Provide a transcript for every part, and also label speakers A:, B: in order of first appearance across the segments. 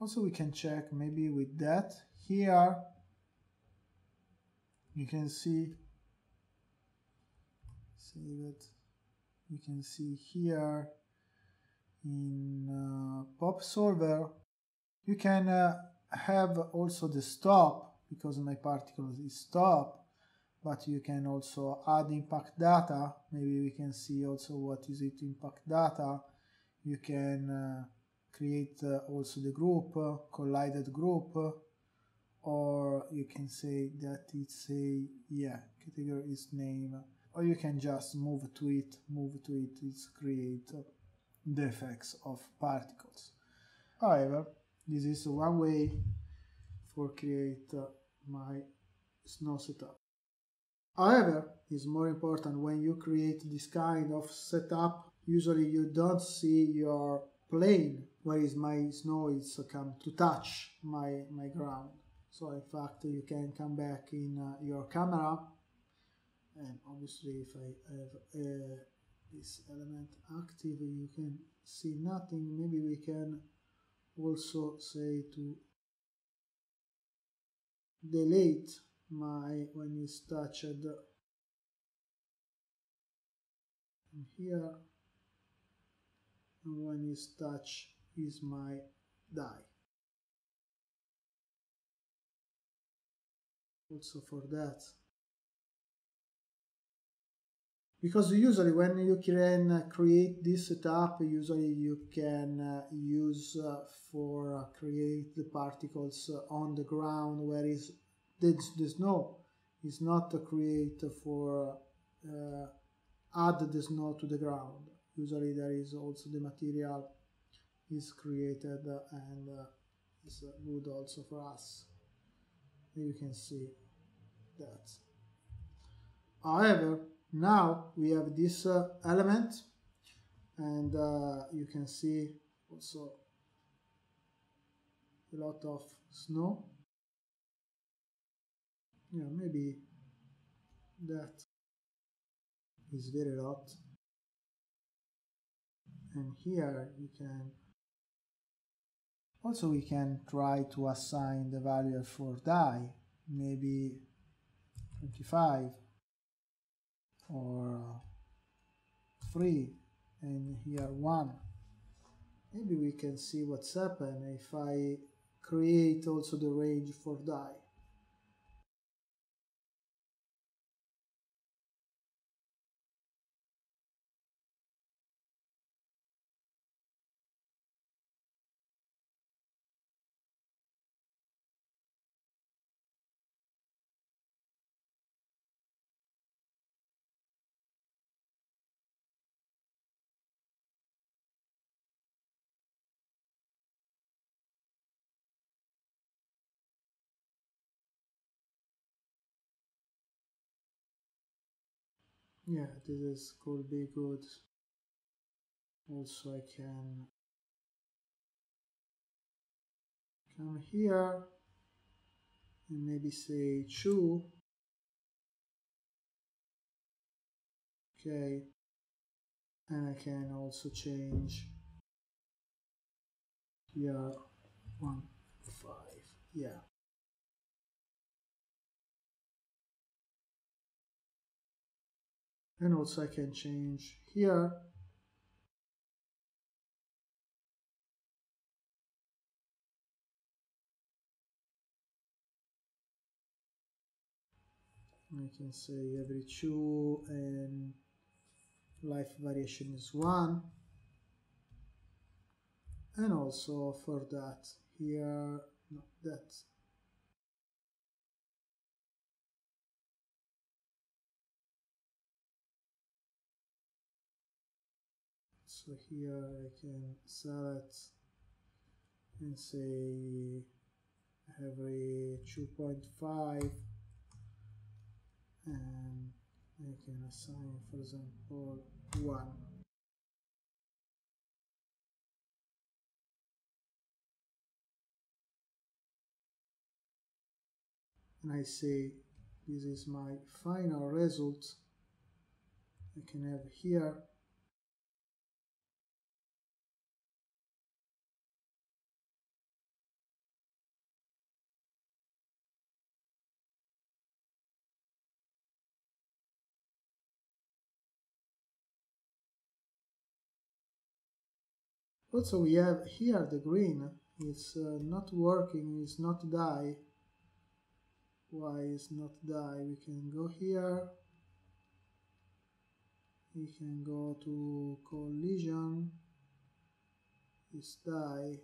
A: Also we can check maybe with that. Here you can see save it you can see here in uh, pop solver you can uh, have also the stop because my particle is stop but you can also add impact data. Maybe we can see also what is it impact data. You can uh, create uh, also the group uh, collided group or you can say that it's a yeah category is name. Or you can just move to it move to it it's create the effects of particles. However this is one way for create uh, my snow setup. However it's more important when you create this kind of setup usually you don't see your plane where is my snow is come to touch my my ground. So in fact you can come back in uh, your camera. And obviously if I have uh, this element active you can see nothing. Maybe we can also say to delete my when it's touched. Here and when it's touch is my die. Also for that. Because usually when you can create this setup usually you can uh, use uh, for uh, create the particles on the ground where is the, snow is not to create for uh, add the snow to the ground usually there is also the material is created and uh, is good also for us. You can see that. However now we have this uh, element and uh, you can see also a lot of snow. Yeah maybe that is very lot and here we can also we can try to assign the value for die maybe 25 or 3 and here 1 maybe we can see what's happened if I create also the range for die yeah this is could be good. Also I can come here and maybe say 2 okay. And I can also change here. 1 5 yeah and also I can change here. I can say every two and life variation is one. And also for that here no, that so here I can select and say every 2.5 and I can assign for example 1 and I say this is my final result. I can have here also we have here the green. It's uh, not working it's not die. Why is not die? We can go here. We can go to collision. Is die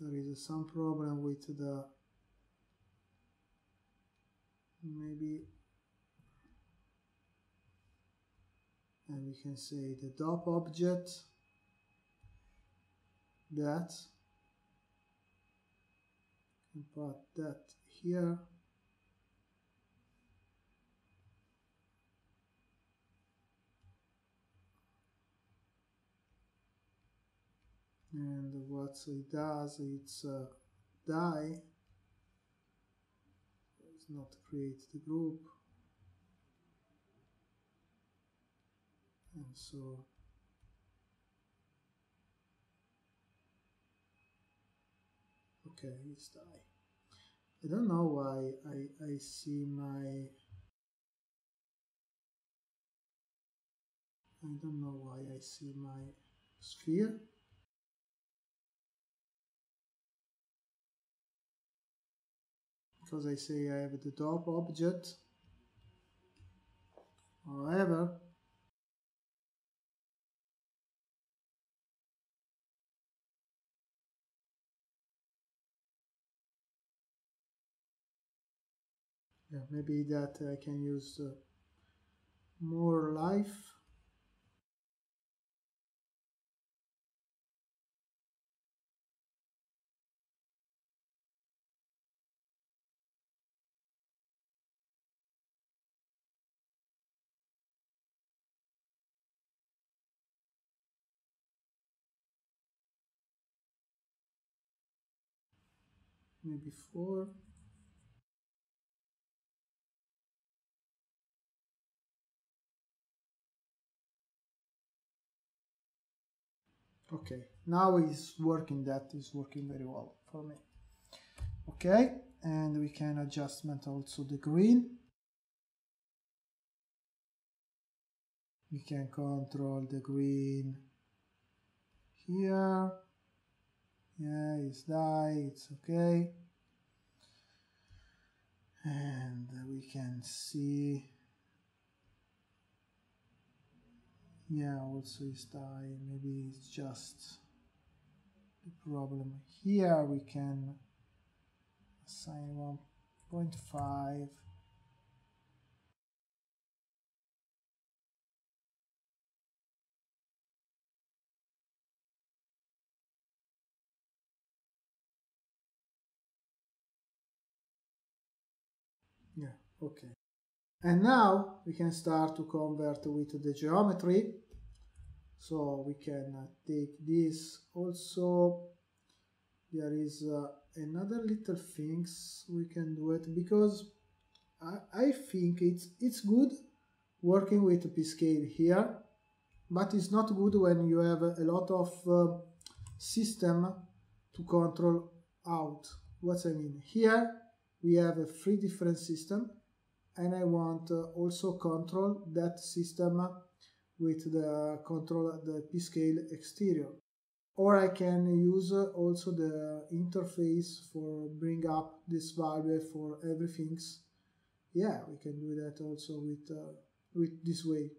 A: there is some problem with the maybe and we can say the dop object that and put that here and what it does it's uh, die. It's not create the group. And so okay it's die. I don't know why I, I see my I don't know why I see my sphere because I say I have the dop object. However yeah maybe that I can use uh, more life maybe four. Okay now it's working that is working very well for me. Okay and we can adjustment also the green. We can control the green here yeah it's die it's okay. And we can see. Yeah also it's die maybe it's just the problem here. We can assign 1.5 okay. And now we can start to convert with the geometry. So we can uh, take this also. There is uh, another little things we can do it because I, I think it's it's good working with p-scale here but it's not good when you have a lot of uh, system to control out. What I mean? Here we have a three different system and I want uh, also control that system with the control the p-scale exterior. Or I can use uh, also the interface for bring up this value for everything yeah we can do that also with uh, with this way